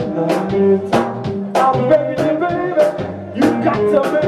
I'm begging you, baby, you got to make